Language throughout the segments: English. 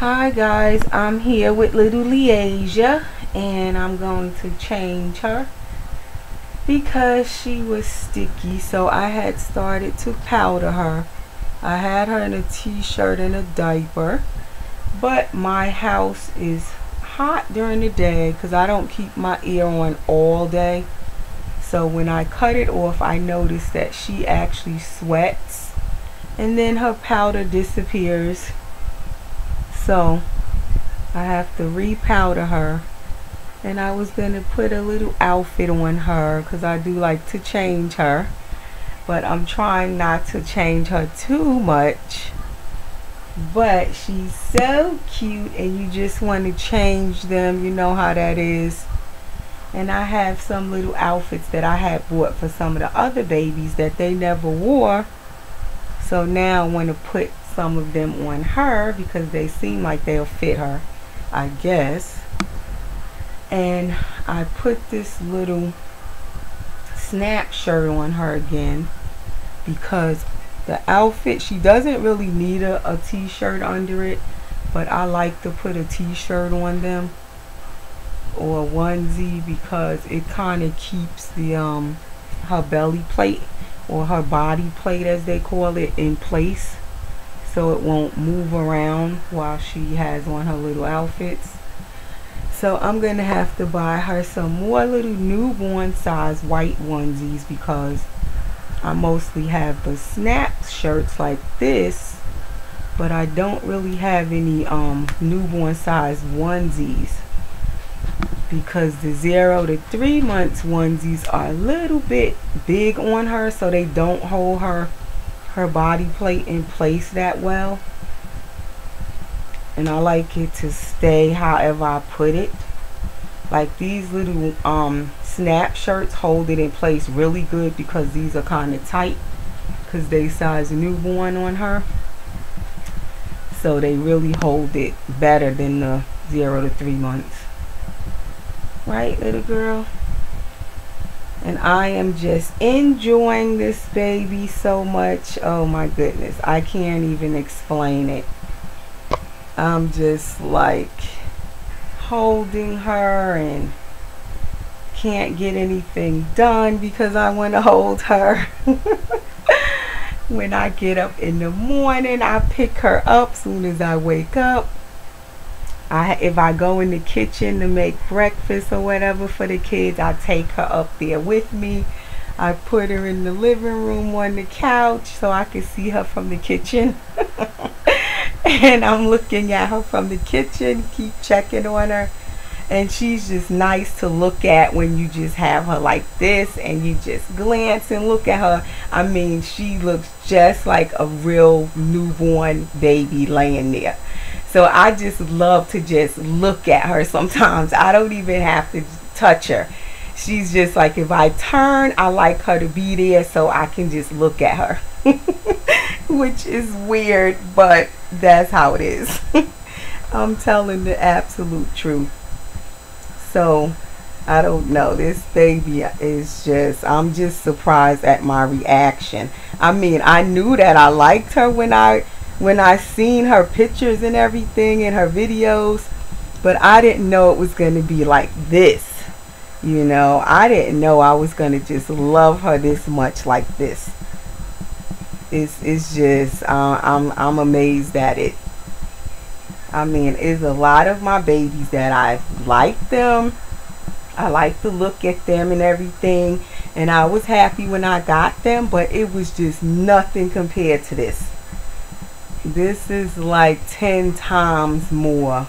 Hi guys, I'm here with little Leasia and I'm going to change her because she was sticky so I had started to powder her. I had her in a t-shirt and a diaper but my house is hot during the day because I don't keep my ear on all day. So when I cut it off I noticed that she actually sweats and then her powder disappears so I have to repowder her. And I was going to put a little outfit on her because I do like to change her. But I'm trying not to change her too much. But she's so cute and you just want to change them. You know how that is. And I have some little outfits that I had bought for some of the other babies that they never wore. So now I want to put some of them on her because they seem like they'll fit her I guess. And I put this little snap shirt on her again because the outfit she doesn't really need a, a t-shirt under it but I like to put a t-shirt on them or a onesie because it kind of keeps the um her belly plate or her body plate as they call it in place so it won't move around while she has on her little outfits. So I'm going to have to buy her some more little newborn size white onesies because I mostly have the snap shirts like this but I don't really have any um, newborn size onesies because the zero to three months onesies are a little bit big on her so they don't hold her her body plate in place that well. And I like it to stay however I put it. Like these little um snap shirts hold it in place really good because these are kind of tight because they size newborn on her. So they really hold it better than the zero to three months. Right little girl and I am just enjoying this baby so much. Oh my goodness. I can't even explain it. I'm just like holding her and can't get anything done because I want to hold her. When I get up in the morning I pick her up soon as I wake up I if I go in the kitchen to make breakfast or whatever for the kids, I take her up there with me. I put her in the living room on the couch so I can see her from the kitchen. and I'm looking at her from the kitchen, keep checking on her. And she's just nice to look at when you just have her like this and you just glance and look at her. I mean, she looks just like a real newborn baby laying there. So I just love to just look at her sometimes. I don't even have to touch her. She's just like, if I turn, I like her to be there so I can just look at her. Which is weird, but that's how it is. I'm telling the absolute truth. So, I don't know. This baby is just, I'm just surprised at my reaction. I mean, I knew that I liked her when I when I seen her pictures and everything in her videos, but I didn't know it was going to be like this. You know, I didn't know I was going to just love her this much like this. It's, it's just, uh, I'm, I'm amazed at it. I mean, it's a lot of my babies that I like them. I like to look at them and everything. And I was happy when I got them, but it was just nothing compared to this. This is like 10 times more,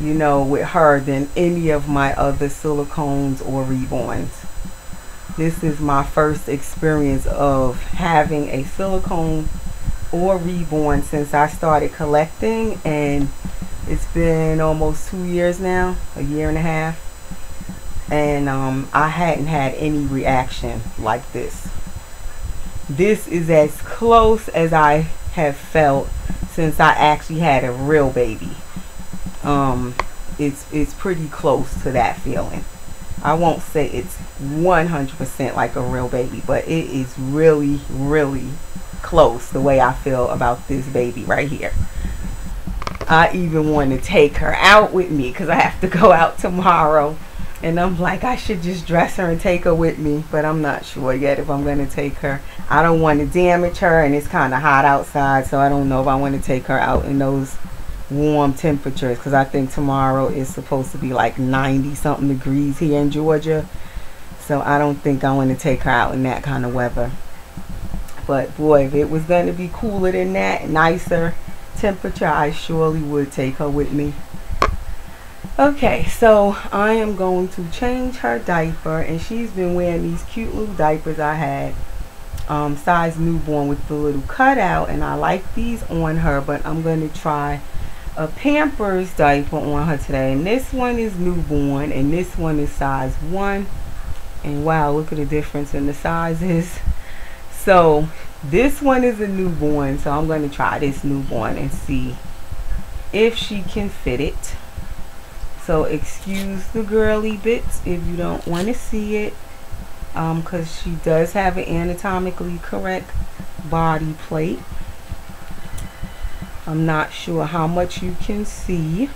you know, with her than any of my other silicones or reborns. This is my first experience of having a silicone or reborn since I started collecting and it's been almost two years now, a year and a half. And um, I hadn't had any reaction like this. This is as close as I have felt since I actually had a real baby. Um, it's it's pretty close to that feeling. I won't say it's 100% like a real baby, but it is really, really close the way I feel about this baby right here. I even want to take her out with me because I have to go out tomorrow. And I'm like, I should just dress her and take her with me, but I'm not sure yet if I'm going to take her. I don't want to damage her, and it's kind of hot outside, so I don't know if I want to take her out in those warm temperatures because I think tomorrow is supposed to be like 90 something degrees here in Georgia. So I don't think I want to take her out in that kind of weather. But boy, if it was going to be cooler than that, nicer temperature, I surely would take her with me. Okay, so I am going to change her diaper, and she's been wearing these cute little diapers I had, um, size newborn with the little cutout, and I like these on her, but I'm going to try a Pampers diaper on her today, and this one is newborn, and this one is size 1, and wow, look at the difference in the sizes. So this one is a newborn, so I'm going to try this newborn and see if she can fit it. So excuse the girly bits if you don't want to see it because um, she does have an anatomically correct body plate. I'm not sure how much you can see.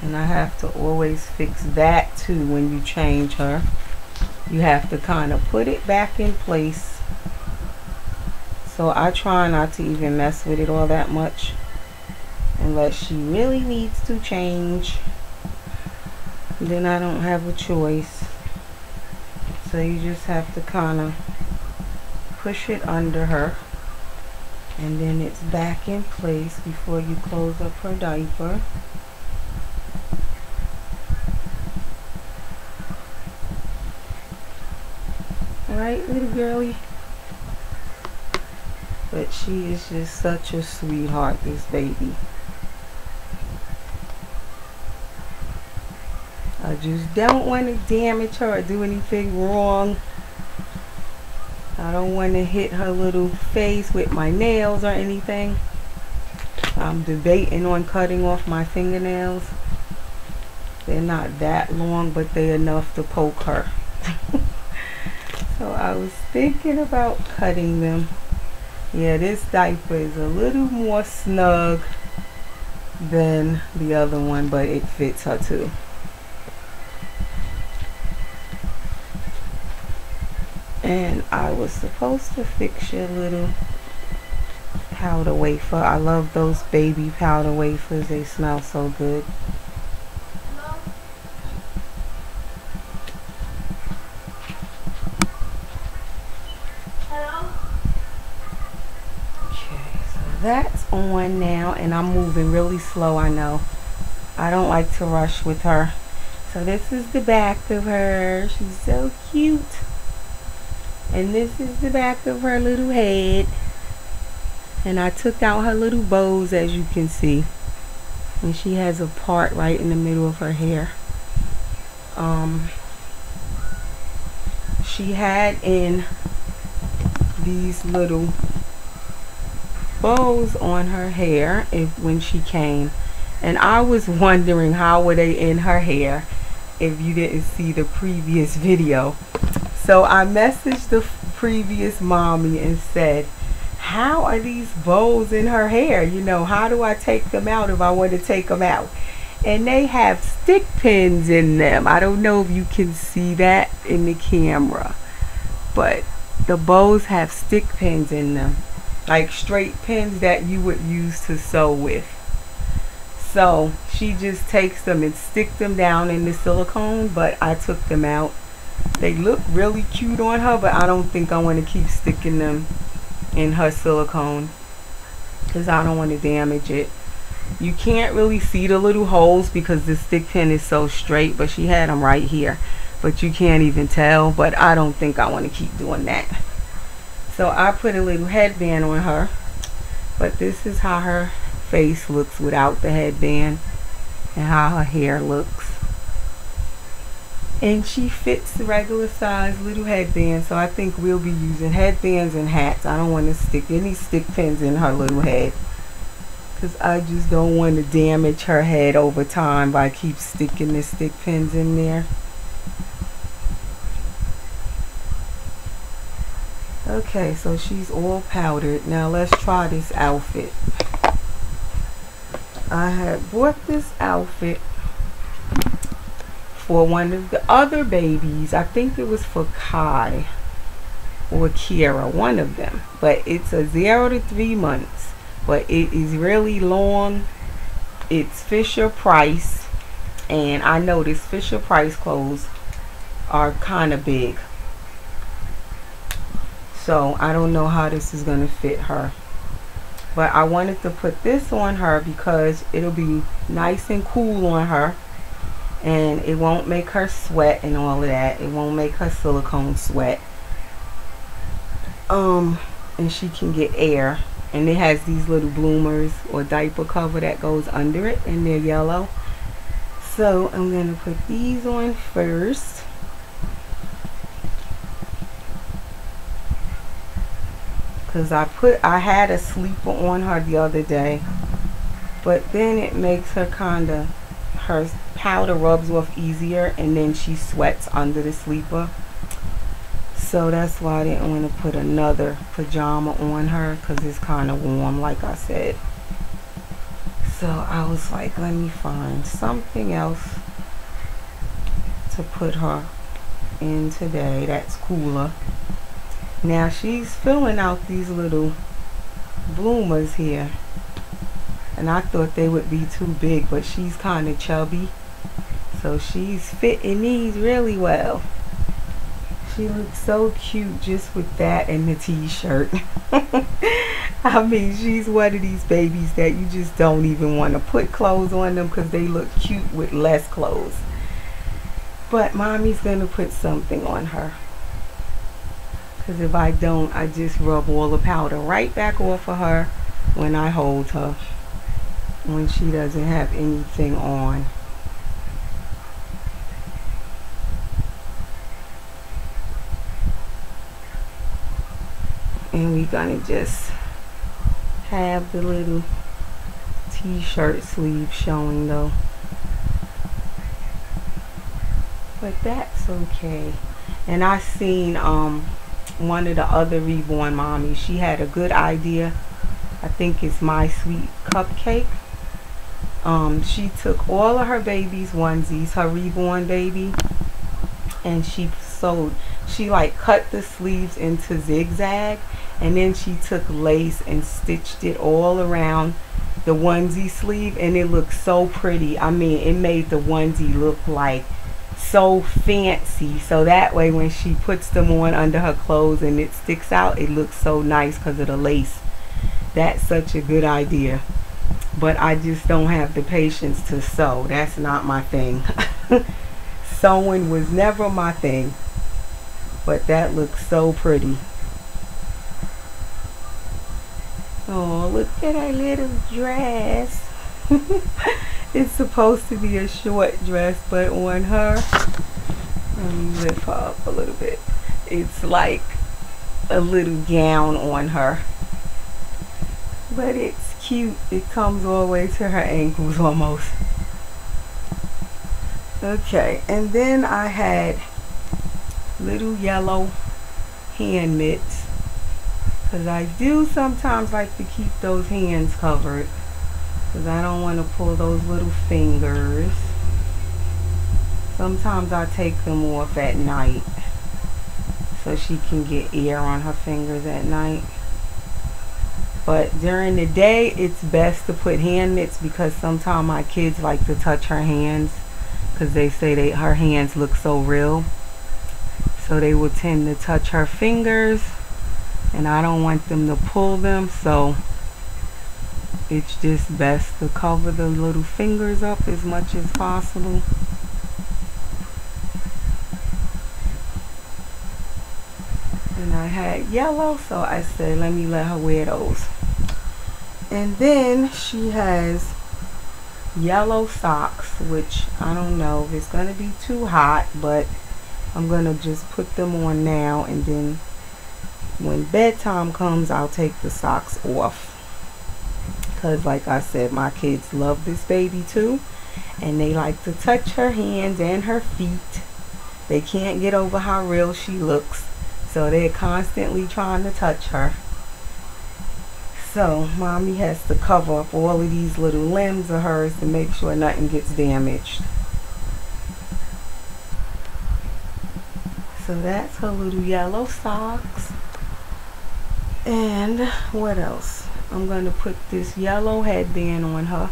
And I have to always fix that too when you change her. You have to kind of put it back in place. So I try not to even mess with it all that much unless she really needs to change then I don't have a choice. So you just have to kind of push it under her and then it's back in place before you close up her diaper. Right little girlie? But she is just such a sweetheart this baby I just don't want to damage her or do anything wrong. I don't want to hit her little face with my nails or anything. I'm debating on cutting off my fingernails. They're not that long, but they're enough to poke her. so I was thinking about cutting them. Yeah, this diaper is a little more snug than the other one, but it fits her too. And I was supposed to fix your little powder wafer. I love those baby powder wafers. They smell so good. Hello? Okay, so that's on now and I'm moving really slow, I know. I don't like to rush with her. So this is the back of her. She's so cute. And this is the back of her little head. And I took out her little bows as you can see. And she has a part right in the middle of her hair. Um, she had in these little bows on her hair if when she came and I was wondering how were they in her hair if you didn't see the previous video so I messaged the previous mommy and said, how are these bows in her hair? You know, how do I take them out if I want to take them out? And they have stick pins in them. I don't know if you can see that in the camera. But the bows have stick pins in them. Like straight pins that you would use to sew with. So she just takes them and stick them down in the silicone. But I took them out they look really cute on her, but I don't think I want to keep sticking them in her silicone because I don't want to damage it. You can't really see the little holes because the stick pin is so straight, but she had them right here. But you can't even tell, but I don't think I want to keep doing that. So I put a little headband on her, but this is how her face looks without the headband and how her hair looks and she fits the regular size little headband so I think we'll be using headbands and hats I don't want to stick any stick pins in her little head because I just don't want to damage her head over time by keep sticking the stick pins in there Okay, so she's all powdered. Now let's try this outfit. I had bought this outfit for one of the other babies. I think it was for Kai or Kiera, one of them. But it's a zero to three months. But it is really long. It's Fisher Price. And I noticed Fisher Price clothes are kind of big. So I don't know how this is going to fit her. But I wanted to put this on her because it'll be nice and cool on her. And it won't make her sweat and all of that. It won't make her silicone sweat. Um, and she can get air. And it has these little bloomers or diaper cover that goes under it. And they're yellow. So I'm going to put these on first. because I put I had a sleeper on her the other day but then it makes her kind of her powder rubs off easier and then she sweats under the sleeper. So that's why I didn't want to put another pajama on her because it's kind of warm like I said. So I was like let me find something else to put her in today that's cooler. Now she's filling out these little bloomers here. And I thought they would be too big, but she's kind of chubby. So she's fitting these really well. She looks so cute just with that and the t-shirt. I mean, she's one of these babies that you just don't even want to put clothes on them because they look cute with less clothes. But mommy's going to put something on her. Because if I don't, I just rub all the powder right back off of her when I hold her. When she doesn't have anything on. And we're going to just have the little t-shirt sleeve showing though. But that's okay. And I seen um one of the other reborn mommies. She had a good idea. I think it's My Sweet Cupcake. Um, she took all of her baby's onesies, her reborn baby, and she sewed. She like cut the sleeves into zigzag, and then she took lace and stitched it all around the onesie sleeve, and it looked so pretty. I mean, it made the onesie look like so fancy so that way when she puts them on under her clothes and it sticks out it looks so nice because of the lace that's such a good idea but I just don't have the patience to sew that's not my thing sewing was never my thing but that looks so pretty oh look at her little dress it's supposed to be a short dress, but on her, let me lift her up a little bit. It's like a little gown on her. But it's cute. It comes all the way to her ankles almost. Okay, and then I had little yellow hand mitts. Because I do sometimes like to keep those hands covered because I don't want to pull those little fingers. Sometimes I take them off at night so she can get air on her fingers at night. But during the day, it's best to put hand mitts because sometimes my kids like to touch her hands because they say they her hands look so real. So they will tend to touch her fingers and I don't want them to pull them. So it's just best to cover the little fingers up as much as possible. Had yellow, so I said, let me let her wear those. And then she has yellow socks, which I don't know if it's to be too hot, but I'm to just put them on now. And then when bedtime comes, I'll take the socks off because like I said my kids love this baby too and they like to touch her hands and her feet they can't get over how real she looks So they're constantly trying to touch her. So mommy has to cover up all of these little limbs of hers to make sure nothing gets damaged. So that's her little yellow socks. And what else? I'm going to put this yellow headband on her.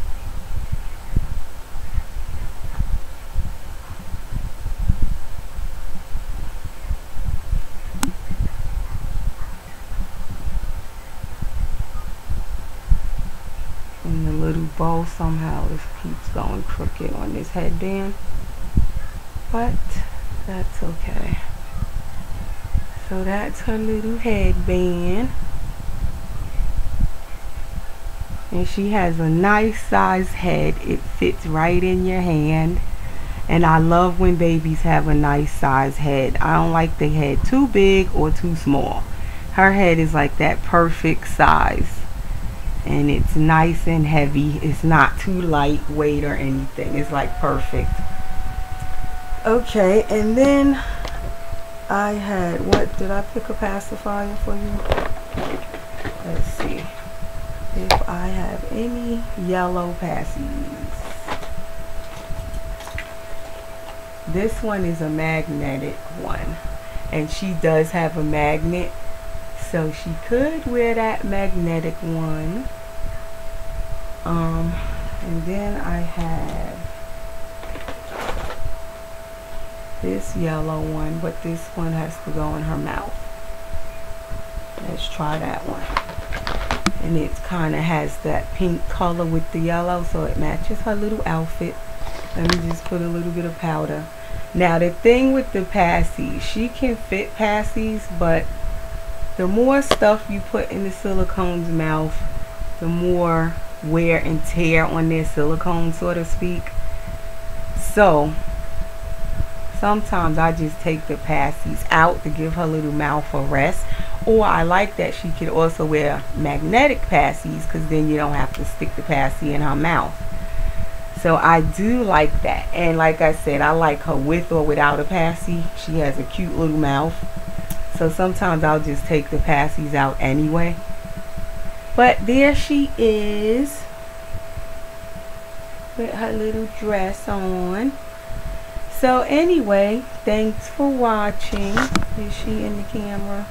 bow somehow this keeps going crooked on this headband but that's okay. So that's her little headband. And she has a nice size head. It fits right in your hand. And I love when babies have a nice size head. I don't like the head too big or too small. Her head is like that perfect size and it's nice and heavy. It's not too lightweight or anything. It's like perfect. Okay and then I had what did I pick a pacifier for you? Let's see. If I have any yellow passies. This one is a magnetic one and she does have a magnet so she could wear that magnetic one. Um and then I have this yellow one but this one has to go in her mouth. Let's try that one. And it kind of has that pink color with the yellow so it matches her little outfit. Let me just put a little bit of powder. Now the thing with the passies she can fit passies but the more stuff you put in the silicone's mouth, the more wear and tear on their silicone, so to speak. So, sometimes I just take the passies out to give her little mouth a rest. Or I like that she could also wear magnetic passies because then you don't have to stick the passy in her mouth. So I do like that. And like I said, I like her with or without a passy. She has a cute little mouth. So sometimes I'll just take the passies out anyway. But there she is with her little dress on. So anyway, thanks for watching. Is she in the camera?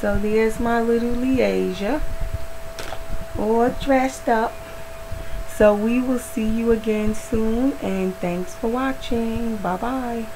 So there's my little Leasia all dressed up. So we will see you again soon and thanks for watching. Bye bye.